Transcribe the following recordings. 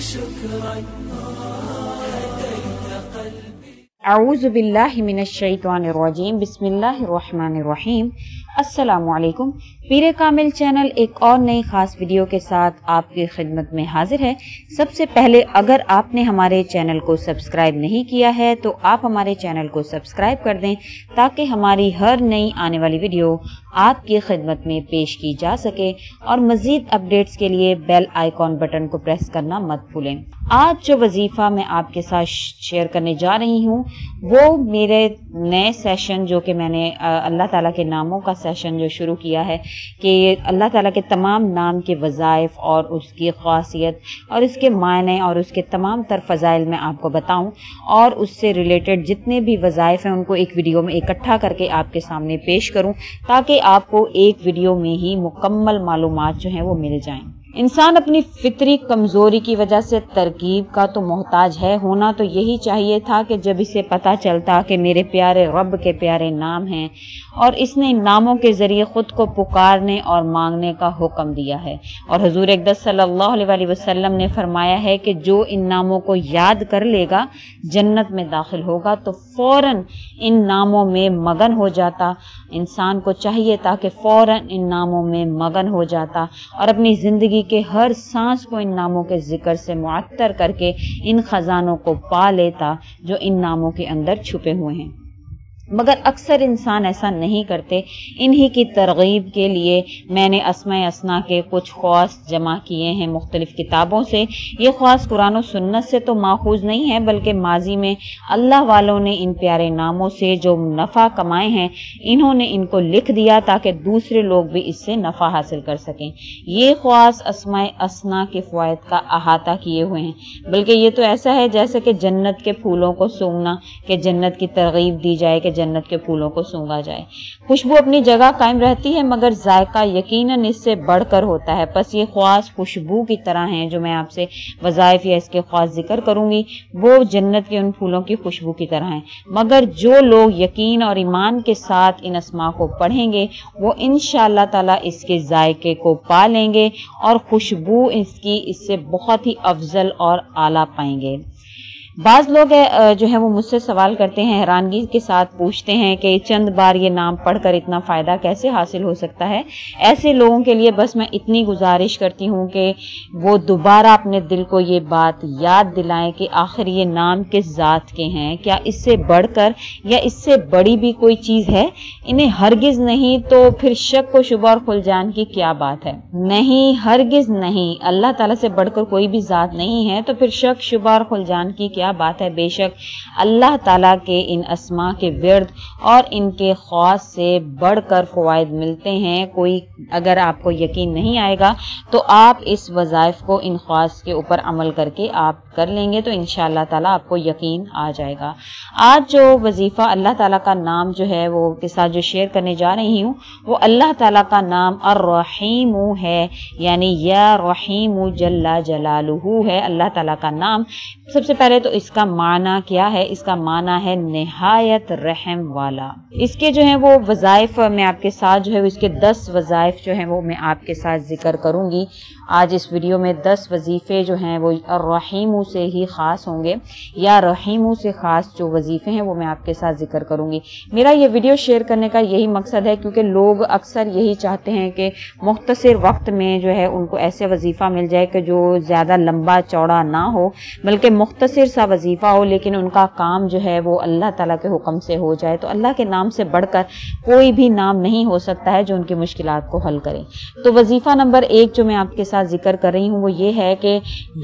شكرا. هديت اعوذ باللہ من الشیطان الرجیم، بسم اللہ الرحمن الرحیم۔ السلام علیکم۔ پیر کامل چینل، ایک اور نئی خاص ویڈیو کے ساتھ آپ کی خدمت میں حاضر ہے۔ سب سے پہلے، اگر آپ نے ہمارے چینل کو سبسکرائب نہیں کیا ہے، تو آپ ہمارے چینل کو سبسکرائب کر دیں تاکہ ہماری ہر نئی آنے والی ویڈیو آپ کی خدمت میں پیش کی جا سکے اور مزید اپڈیٹس کے لیے بیل آئیکن بٹن کو پریس کرنا مت بھولیں۔ آج جو وظیفہ میں آپ کے ساتھ شیئر کرنے جا رہی ہوں، وہ میرے نئے سیشن جو کہ میں نے اللہ تعالیٰ کے ناموں کا سیشن جو شروع کیا ہے کہ اللہ تعالیٰ کے تمام نام کے وظائف اور اس کی خاصیت اور اس کے معنی اور اس کے تمام تر فضائل میں آپ کو بتاؤں اور اس سے ریلیٹڈ جتنے بھی وظائف ہیں ان کو ایک ویڈیو میں اکٹھا کر کے آپ کے سامنے پیش کروں تاکہ آپ کو ایک ویڈیو میں ہی مکمل معلومات جو ہیں وہ مل جائیں۔ انسان اپنی فطری کمزوری کی وجہ سے ترکیب کا تو محتاج ہے، ہونا تو یہی چاہیے تھا کہ جب اسے پتا چلتا کہ میرے پیارے رب کے پیارے نام ہیں اور اس نے ان ناموں کے ذریعے خود کو پکارنے اور مانگنے کا حکم دیا ہے۔ اور حضور اقدس صلی اللہ علیہ وسلم نے فرمایا ہے کہ جو ان ناموں کو یاد کر لے گا، جنت میں داخل ہوگا، تو فوراً ان ناموں میں مگن ہو جاتا۔ انسان کو چاہیے تھا کہ فوراً ان ناموں میں مگن ہو جاتا اور اپنی زندگی کے ہر سانس کو ان ناموں کے ذکر سے معطر کر کے ان خزانوں کو پا لیتا جو ان ناموں کے اندر چھپے ہوئے ہیں۔ مگر اکثر انسان ایسا نہیں کرتے۔ انہی کی ترغیب کے لیے میں نے اسماء اسنا کے کچھ خواص جمع کیے ہیں مختلف کتابوں سے۔ یہ خواص قرآن و سنت سے تو ماخوذ نہیں ہے، بلکہ ماضی میں اللہ والوں نے ان پیارے ناموں سے جو نفع کمائے ہیں، انہوں نے ان کو لکھ دیا تاکہ دوسرے لوگ بھی اس سے نفع حاصل کر سکیں۔ یہ خواص اسماء اسنا کے فوائد کا احاطہ کیے ہوئے ہیں۔ بلکہ یہ تو ایسا ہے جیسے کہ جنت کے پھولوں کو سونگنا، کہ جنت کی ترغیب دی جائے، کہ جنت کے پھولوں کو سونگا جائے۔ خوشبو اپنی جگہ قائم رہتی ہے، مگر ذائقہ یقیناً اس سے بڑھ کر ہوتا ہے۔ پس یہ خواص خوشبو کی طرح ہیں جو میں آپ سے وظائف یا اس کے خواص ذکر کروں گی۔ وہ جنت کے ان پھولوں کی خوشبو کی طرح ہیں۔ مگر جو لوگ یقین اور ایمان کے ساتھ ان اسماء کو پڑھیں گے، وہ انشاءاللہ تعالی اس کے ذائقے کو پا لیں گے اور خوشبو اس کی اس سے بہت ہی افضل اور اعلیٰ پائیں گے۔ بعض لوگ جو ہے وہ مجھ سے سوال کرتے ہیں، حیرانگی کے ساتھ پوچھتے ہیں کہ چند بار یہ نام پڑھ کر اتنا فائدہ کیسے حاصل ہو سکتا ہے؟ ایسے لوگوں کے لیے بس میں اتنی گزارش کرتی ہوں کہ وہ دوبارہ اپنے دل کو یہ بات یاد دلائیں کہ آخر یہ نام کس ذات کے ہیں؟ کیا اس سے بڑھ کر یا اس سے بڑی بھی کوئی چیز ہے؟ انہیں ہرگز نہیں تو پھر شک و شبہ اور خلجان کی کیا بات ہے؟ نہیں، ہرگز نہیں۔ اللہ تعالیٰ سے بڑھ کر کوئی بھی ذات نہیں ہے تو پھر شک، شبہ اور خلجان کی کیا بات ہے؟ بے شک اللہ تعالیٰ کے ان اسماء کے ورد اور ان کے خواص سے بڑھ کر فوائد ملتے ہیں۔ کوئی اگر آپ کو یقین نہیں آئے گا تو آپ اس وظائف کو، ان خواص کے اوپر عمل کر کے آپ کر لیں گے تو انشاءاللہ تعالیٰ آپ کو یقین آ جائے گا۔ آج جو وظیفہ اللہ تعالیٰ کا نام جو ہے، وہ کے ساتھ جو شیئر کرنے جا رہی ہوں، وہ اللہ تعالیٰ کا نام الرحیم ہے۔ یعنی یا رحیم جل جلالہ ہے، اللہ تعالیٰ کا نام۔ سب سے پہلے تو اس کا معنی کیا ہے؟ اس کا معنی ہے نہایت رحم والا۔ اس کے جو ہیں وہ وظائف میں آپ کے ساتھ جو ہے، اس کے دس وظائف جو ہیں وہ میں آپ کے ساتھ ذکر کروں گی۔ آج اس ویڈیو میں دس وظیفے جو ہیں وہ رحیموں سے ہی خاص ہوں گے، یا رحیموں سے خاص جو وظیفے ہیں وہ میں آپ کے ساتھ ذکر کروں گی۔ میرا یہ ویڈیو شیئر کرنے کا یہی مقصد ہے، کیونکہ لوگ اکثر یہی چاہتے ہیں کہ مختصر وقت میں جو ہے ان کو ایسے وظیفہ مل جائے کہ جو زیادہ لمبا چوڑا نہ ہو، بلکہ مختصر سا وظیفہ ہو، لیکن ان کا کام جو ہے وہ اللہ تعالیٰ کے حکم سے ہو جائے، تو اللہ کے نام سے بڑھ کر کوئی بھی نام نہیں ہو سکتا ہے جو ان کی مشکلات کو حل کرے۔ تو وظیفہ نمبر ایک جو میں آپ کے ساتھ ذکر کر رہی ہوں وہ یہ ہے کہ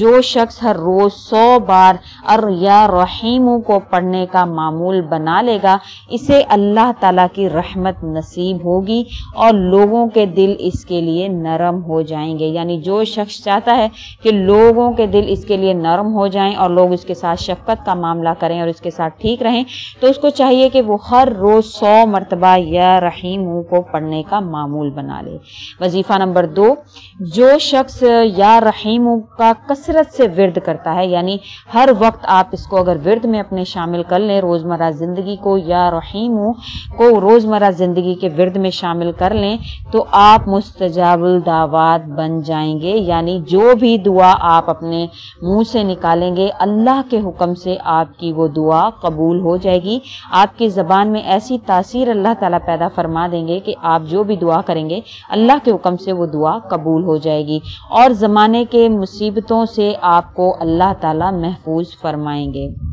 جو شخص ہر روز سو بار ار یا رحیموں کو پڑھنے کا معمول بنا لے گا، اسے اللہ تعالیٰ کی رحمت نصیب ہوگی اور لوگوں کے دل اس کے لیے نرم ہو جائیں گے۔ یعنی جو شخص چاہتا ہے کہ لوگوں کے دل اس کے لیے نرم ہو جائیں اور لوگ اس کے ساتھ ساتھ شفقت کا معاملہ کریں اور اس کے ساتھ ٹھیک رہیں، تو اس کو چاہیے کہ وہ ہر روز سو مرتبہ یا رحیم کو پڑھنے کا معمول بنا لے۔ وظیفہ نمبر دو، جو شخص یا رحیم کا کثرت سے ورد کرتا ہے یعنی ہر وقت آپ اس کو اگر ورد میں اپنے شامل کر لیں، روزمرہ زندگی کو یا رحیم کو روزمرہ زندگی کے ورد میں شامل کر لیں، تو آپ مستجاب الدعوات بن جائیں گے۔ یعنی جو بھی دعا آپ اپنے منہ سے نکالیں گے، اللہ کے حکم سے آپ کی وہ دعا قبول ہو جائے گی۔ آپ کی زبان میں ایسی تاثیر اللہ تعالیٰ پیدا فرما دیں گے کہ آپ جو بھی دعا کریں گے، اللہ کے حکم سے وہ دعا قبول ہو جائے گی۔ اور زمانے کے مصیبتوں سے آپ کو اللہ تعالیٰ محفوظ فرمائیں گے۔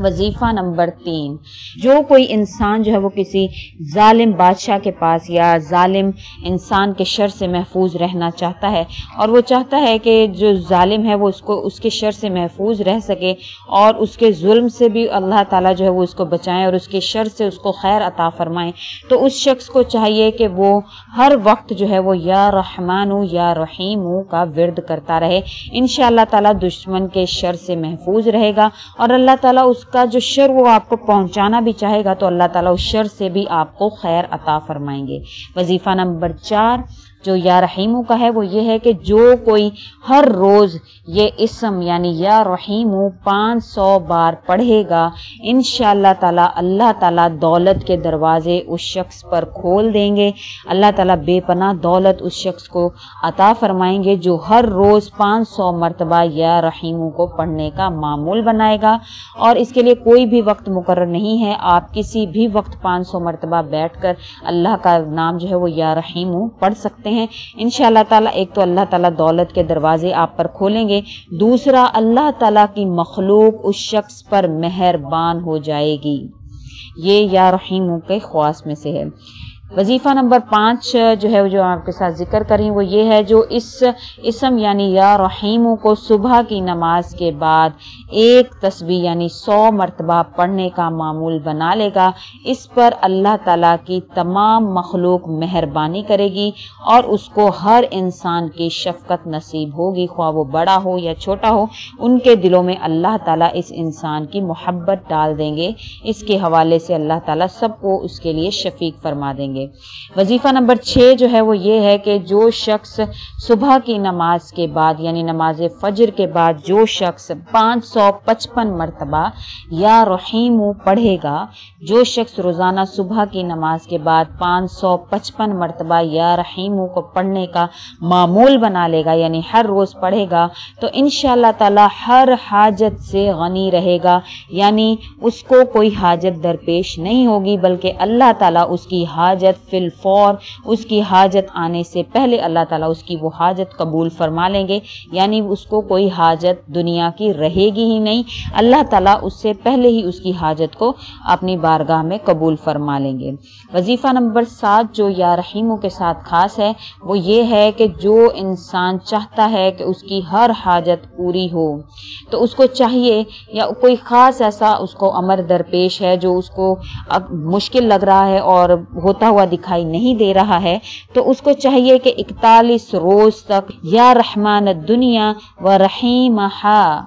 وظیفہ نمبر تین۔ جو کوئی انسان جو ہے وہ کسی ظالم بادشاہ کے پاس یا ظالم انسان کے شر سے محفوظ رہنا چاہتا ہے اور وہ چاہتا ہے کہ جو ظالم ہے وہ اس کو، اس کے شر سے محفوظ رہ سکے اور اس کے ظلم سے بھی اللہ تعالیٰ جو ہے وہ اس کو بچائیں اور اس کے شر سے اس کو خیر عطا فرمائیں۔ تو اس شخص کو چاہیے کہ وہ ہر وقت جو ہے وہ یا رحمان یا رحیم کا ورد کرتا رہے۔ ان شاء اللہ تعالیٰ دشمن کے شر سے محفوظ رہے گا اور اللہ تعالیٰ اس کا جو شر وہ آپ کو پہنچانا بھی چاہے گا تو اللہ تعالیٰ اس شر سے بھی آپ کو خیر عطا فرمائیں گے۔ وظیفہ نمبر چار جو یا رحیمو کا ہے وہ یہ ہے کہ جو کوئی ہر روز یہ اسم یعنی یا رحیمو پانچ سو بار پڑھے گا، انشاءاللہ تعالی اللہ تعالی دولت کے دروازے اس شخص پر کھول دیں گے۔ اللہ تعالی بے پناہ دولت اس شخص کو عطا فرمائیں گے جو ہر روز پانچ سو مرتبہ یا رحیمو کو پڑھنے کا معمول بنائے گا۔ اور اس کے لیے کوئی بھی وقت مقرر نہیں ہے، آپ کسی بھی وقت پانچ سو مرتبہ بیٹھ کر اللہ کا نام جو ہے وہ یا رحیمو پڑھ سکتے ہیں ان شاء اللہ تعالیٰ، ایک تو اللہ تعالیٰ دولت کے دروازے آپ پر کھولیں گے۔ دوسرا، اللہ تعالیٰ کی مخلوق اس شخص پر مہربان ہو جائے گی۔ یہ یا رحیموں کے خواص میں سے ہے۔ وظیفہ نمبر پانچ جو ہے جو آپ کے ساتھ ذکر کریں وہ یہ ہے جو اس اسم یعنی یا رحیموں کو صبح کی نماز کے بعد ایک تسبیح یعنی سو مرتبہ پڑھنے کا معمول بنا لے گا۔ اس پر اللہ تعالیٰ کی تمام مخلوق مہربانی کرے گی اور اس کو ہر انسان کی شفقت نصیب ہوگی، خواہ وہ بڑا ہو یا چھوٹا ہو۔ ان کے دلوں میں اللہ تعالیٰ اس انسان کی محبت ڈال دیں گے۔ اس کے حوالے سے اللہ تعالیٰ سب کو اس کے لیے شفیق فرما دیں گے۔ وظیفہ نمبر چھ جو ہے وہ یہ ہے کہ جو شخص صبح کی نماز کے بعد یعنی نماز فجر کے بعد جو شخص پانچ سو پچپن مرتبہ یا رحیم پڑھے گا، جو شخص روزانہ صبح کی نماز کے بعد پانچ سو پچپن مرتبہ یا رحیم کو پڑھنے کا معمول بنا لے گا یعنی ہر روز پڑھے گا، تو ان شاء اللہ تعالی ہر حاجت سے غنی رہے گا۔ یعنی اس کو کوئی حاجت درپیش نہیں ہوگی، بلکہ اللہ تعالیٰ اس کی حاجت حاجت فی الفور، اس کی حاجت آنے سے پہلے اللہ تعالیٰ اس کی وہ حاجت قبول فرما لیں گے۔ یعنی اس کو کوئی حاجت دنیا کی رہے گی ہی نہیں، اللہ تعالیٰ اس سے پہلے ہی اس کی حاجت کو اپنی بارگاہ میں قبول فرما لیں گے۔ وظیفہ نمبر سات، جو یا رحیموں کے ساتھ خاص ہے، وہ یہ ہے کہ جو انسان چاہتا ہے کہ اس کی ہر حاجت پوری ہو، تو اس کو چاہیے یا کوئی خاص ایسا اس کو امر درپیش ہے جو اس کو مشکل لگ رہا ہے اور ہوتا ہوا دکھائی نہیں دے رہا ہے، تو اس کو چاہیے کہ اکتالیس روز تک یا رحمان دنیا و رحیم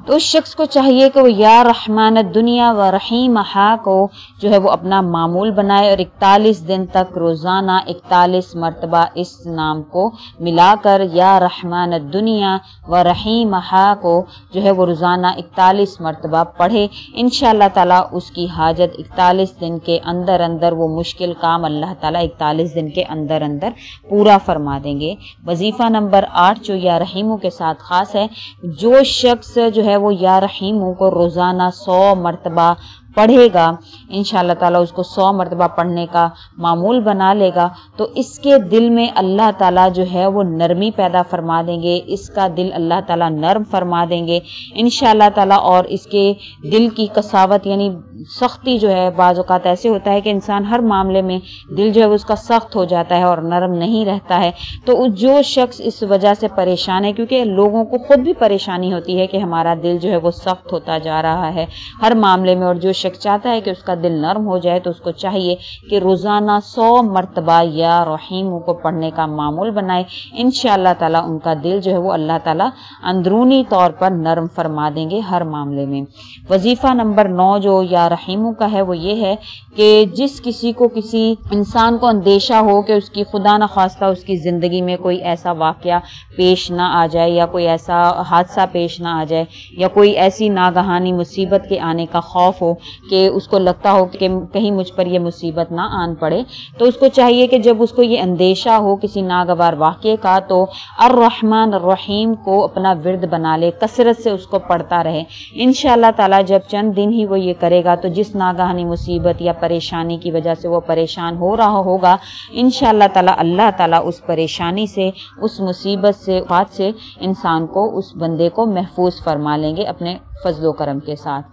تو اس شخص کو چاہیے کہ وہ یا رحمان دنیا و رحیم کو جو ہے وہ اپنا معمول بنائے اور اکتالیس دن تک روزانہ اکتالیس مرتبہ اس نام کو ملا کر یا رحمان دنیا و رحیم کو جو ہے وہ روزانہ اکتالیس مرتبہ پڑھے۔ ان شاء اللہ تعالیٰ اس کی حاجت اکتالیس دن کے اندر اندر وہ مشکل کام اللہ تعالیٰ اکتالیس دن کے اندر اندر پورا فرما دیں گے۔ وظیفہ نمبر آٹھ جو یا رحیموں کے ساتھ خاص ہے، جو شخص جو ہے وہ یا رحیموں کو روزانہ سو مرتبہ پڑھے گا ان شاء اللہ تعالیٰ اس کو سو مرتبہ پڑھنے کا معمول بنا لے گا۔ تو اس کے دل میں اللہ تعالیٰ جو ہے وہ نرمی پیدا فرما دیں گے، اس کا دل اللہ تعالیٰ نرم فرما دیں گے۔ ان شاء اللہ تعالیٰ اور اس کے دل کی کساوت یعنی سختی جو ہے، بعض اوقات ایسے ہوتا ہے کہ انسان ہر معاملے میں دل جو ہے اس کا سخت ہو جاتا ہے اور نرم نہیں رہتا ہے۔ تو جو شخص اس وجہ سے پریشان ہے، کیونکہ لوگوں کو خود بھی پریشانی ہوتی ہے کہ ہمارا دل جو ہے وہ سخت ہوتا جا رہا ہے۔ ہر معاملے میں اور جو شخص چاہتا ہے کہ اس کا دل نرم ہو جائے، تو اس کو چاہیے کہ روزانہ سو مرتبہ یا رحیم کو پڑھنے کا معمول بنائے۔ ان شاء اللہ تعالیٰ ان کا دل جو ہے وہ اللہ تعالیٰ اندرونی طور پر نرم فرما دیں گے ہر معاملے میں۔ وظیفہ نمبر نو جو یا رحیموں کا ہے وہ یہ ہے کہ جس کسی کو کسی انسان کو اندیشہ ہو کہ اس کی خدا نخواستہ اس کی زندگی میں کوئی ایسا واقعہ پیش نہ آ جائے یا کوئی ایسا حادثہ پیش نہ آ جائے یا کوئی ایسی ناگہانی مصیبت کے آنے کا خوف ہو کہ اس کو لگتا ہو کہ کہیں مجھ پر یہ مصیبت نہ آن پڑے، تو اس کو چاہیے کہ جب اس کو یہ اندیشہ ہو کسی ناگوار واقعے کا تو الرحمن الرحیم کو اپنا ورد بنا لے، کثرت سے اس کو پڑھتا رہے۔ ان شاء اللہ تعالیٰ جب چند دن ہی وہ یہ کرے گا تو جس ناگہانی مصیبت یا پریشانی کی وجہ سے وہ پریشان ہو رہا ہوگا ان شاء اللہ تعالیٰ اللہ تعالیٰ اس پریشانی سے، اس مصیبت سے، بات سے انسان کو، اس بندے کو محفوظ فرما لیں گے اپنے فضل و کرم کے ساتھ۔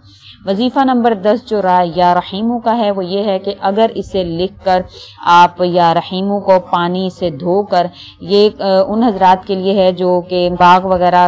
وظیفہ نمبر دس جو رائے یا رحیموں کا ہے وہ یہ ہے کہ اگر اسے لکھ کر آپ یا رحیموں کو پانی سے دھو کر، یہ ان حضرات کے لیے ہے جو کہ باغ وغیرہ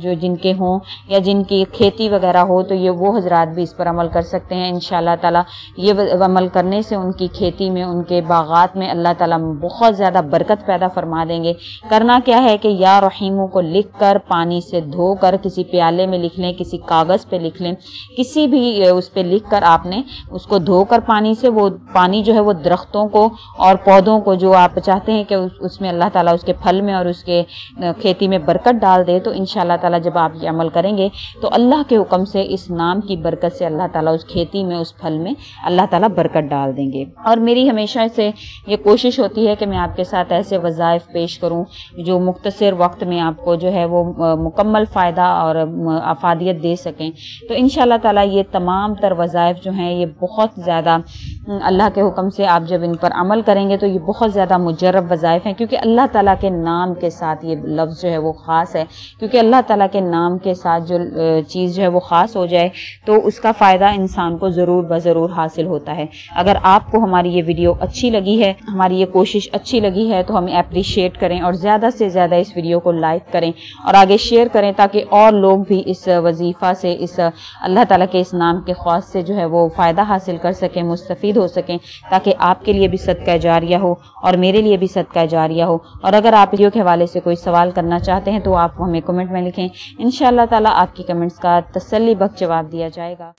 جو جن کے ہوں یا جن کی کھیتی وغیرہ ہو، تو یہ وہ حضرات بھی اس پر عمل کر سکتے ہیں۔ انشاءاللہ تعالی یہ عمل کرنے سے ان کی کھیتی میں، ان کے باغات میں اللہ تعالیٰ بہت زیادہ برکت پیدا فرما دیں گے۔ کرنا کیا ہے کہ یا رحیموں کو لکھ کر، پانی سے دھو کر، کسی پیالے میں لکھ لیں، کسی کاغذ پہ لکھ لیں، کسی کسی بھی اس پہ لکھ کر آپ نے اس کو دھو کر پانی سے، وہ پانی جو ہے وہ درختوں کو اور پودوں کو جو آپ چاہتے ہیں کہ اس میں اللہ تعالیٰ اس کے پھل میں اور اس کے کھیتی میں برکت ڈال دے، تو ان شاء اللہ تعالیٰ جب آپ یہ عمل کریں گے، تو اللہ کے حکم سے اس نام کی برکت سے اللہ تعالیٰ اس کھیتی میں، اس پھل میں اللہ تعالیٰ برکت ڈال دیں گے۔ اور میری ہمیشہ سے یہ کوشش ہوتی ہے کہ میں آپ کے ساتھ ایسے وظائف پیش کروں جو مختصر وقت میں آپ کو جو ہے وہ، مکمل فائدہ اور افادیت دے سکیں۔ تو ان شاء اللہ تعالیٰ یہ تمام تر وظائف جو ہیں، یہ بہت زیادہ اللہ کے حکم سے آپ جب ان پر عمل کریں گے تو یہ بہت زیادہ مجرب وظائف ہیں، کیونکہ اللہ تعالیٰ کے نام کے ساتھ یہ لفظ جو ہے وہ خاص ہے۔ کیونکہ اللہ تعالیٰ کے نام کے ساتھ جو چیز جو ہے وہ خاص ہو جائے تو اس کا فائدہ انسان کو ضرور بضرور حاصل ہوتا ہے۔ اگر آپ کو ہماری یہ ویڈیو اچھی لگی ہے، ہماری یہ کوشش اچھی لگی ہے، تو ہمیں اپریشیٹ کریں اور زیادہ سے زیادہ اس ویڈیو کو لائک کریں اور آگے شیئر کریں تاکہ اور لوگ بھی اس وظیفہ سے، اس اللہ تعالیٰ تاکہ اس نام کے خواص سے جو ہے وہ فائدہ حاصل کر سکیں، مستفید ہو سکیں، تاکہ آپ کے لیے بھی صدقہ جاریہ ہو اور میرے لیے بھی صدقہ جاریہ ہو۔ اور اگر آپ ویڈیو کے حوالے سے کوئی سوال کرنا چاہتے ہیں تو آپ ہمیں کمنٹ میں لکھیں۔ ان شاء اللہ تعالیٰ آپ کی کمنٹس کا تسلی بخش جواب دیا جائے گا۔